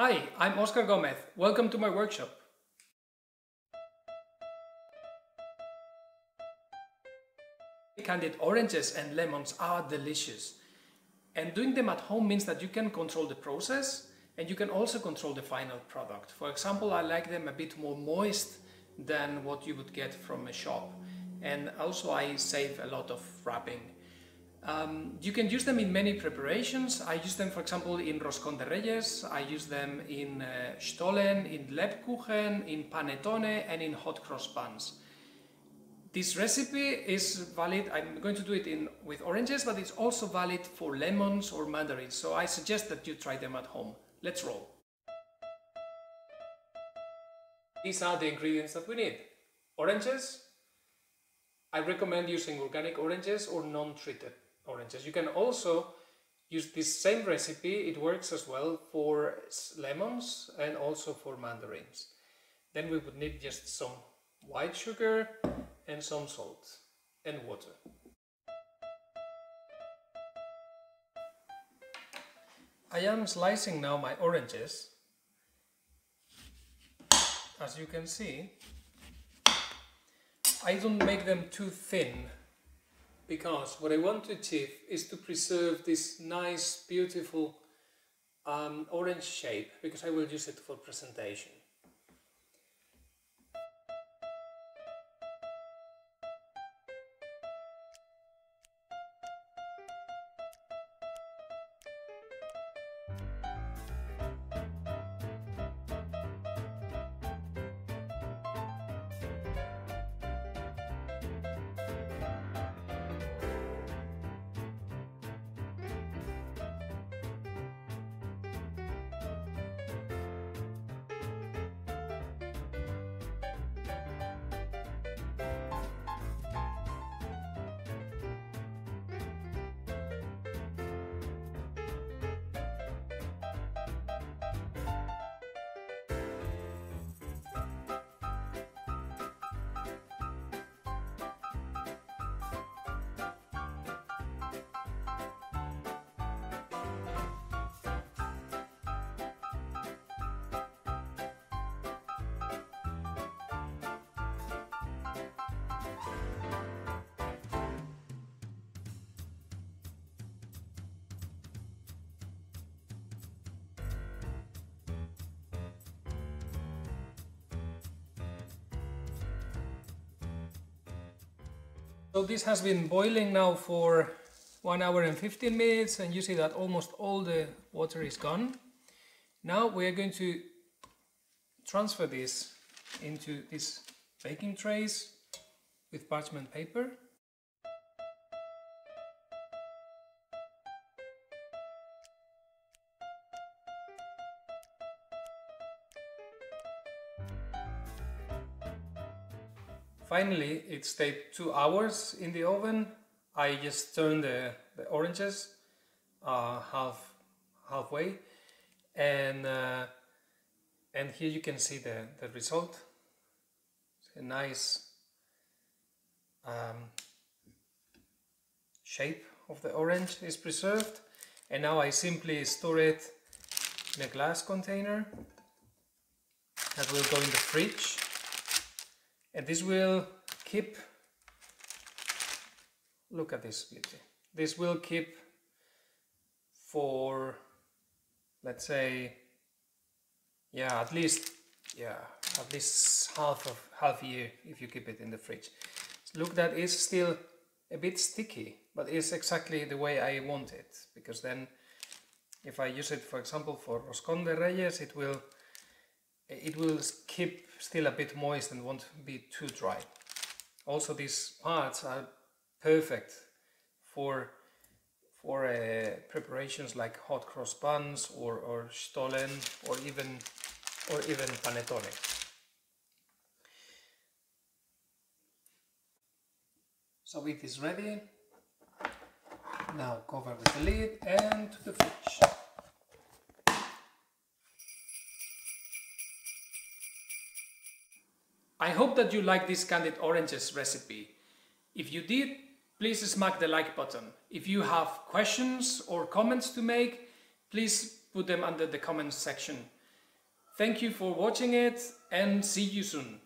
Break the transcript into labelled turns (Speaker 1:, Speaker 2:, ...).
Speaker 1: Hi, I'm Oscar Gomez. Welcome to my workshop. Candied oranges and lemons are delicious. And doing them at home means that you can control the process and you can also control the final product. For example, I like them a bit more moist than what you would get from a shop. And also I save a lot of wrapping. Um, you can use them in many preparations. I use them, for example, in Roscón de Reyes. I use them in uh, Stollen, in Lebkuchen, in Panettone, and in hot cross buns. This recipe is valid, I'm going to do it in with oranges, but it's also valid for lemons or mandarins. So I suggest that you try them at home. Let's roll. These are the ingredients that we need. Oranges. I recommend using organic oranges or non-treated oranges. You can also use this same recipe, it works as well for lemons and also for mandarins. Then we would need just some white sugar and some salt and water. I am slicing now my oranges. As you can see, I don't make them too thin because what I want to achieve is to preserve this nice, beautiful um, orange shape because I will use it for presentation. So this has been boiling now for 1 hour and 15 minutes and you see that almost all the water is gone. Now we are going to transfer this into these baking trays with parchment paper. Finally, it stayed two hours in the oven. I just turned the, the oranges uh, half halfway, and uh, and here you can see the the result. It's a nice um, shape of the orange is preserved, and now I simply store it in a glass container that will go in the fridge and this will keep look at this beauty this will keep for let's say yeah at least yeah at least half of half year if you keep it in the fridge. Look that is still a bit sticky but it's exactly the way I want it because then if I use it for example for Roscón de Reyes it will it will keep still a bit moist and won't be too dry. Also these parts are perfect for for uh, preparations like hot cross buns or, or stollen or even or even panettone. So it is ready. Now cover with the lid and to the fridge. I hope that you like this candied oranges recipe. If you did, please smack the like button. If you have questions or comments to make, please put them under the comments section. Thank you for watching it and see you soon.